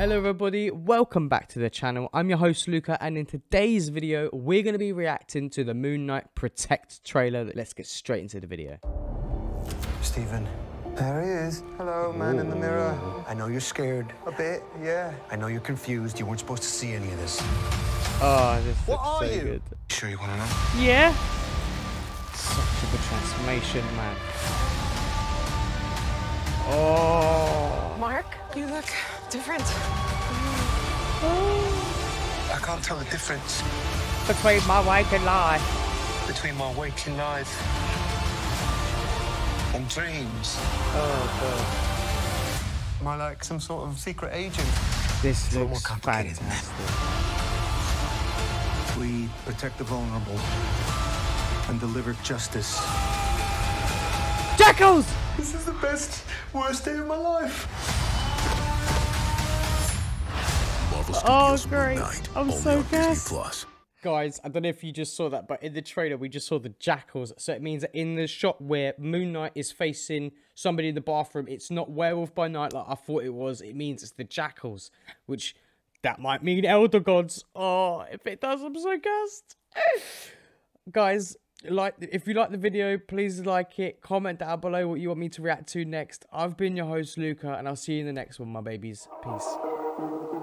Hello everybody, welcome back to the channel. I'm your host Luca and in today's video we're going to be reacting to the Moon Knight Protect trailer. Let's get straight into the video. Steven. There he is. Hello, man in the mirror. I know you're scared. A bit, yeah. I know you're confused. You weren't supposed to see any of this. Oh, this What looks are so you? good. Sure you want to know? Yeah? Such a good transformation, man. Oh. Marc, you look different. I can't tell the difference Between my waking life. between my waking life and dreams. Oh, Am I like some sort of secret agent? This a lot more looks complicated fantastic. We protect the vulnerable and deliver justice. Jackals! This is the best, worst day of my life. Oh, great. I'm so gassed. Guys, I don't know if you just saw that, but in the trailer we just saw the jackals. So it means that in the shot where Moon Knight is facing somebody in the bathroom, it's not werewolf by night like I thought it was. It means it's the jackals, which that might mean elder gods. Oh, if it does, I'm so gassed. Guys, like if you like the video, please like it. Comment down below what you want me to react to next. I've been your host Luca, and I'll see you in the next one, my babies. Peace.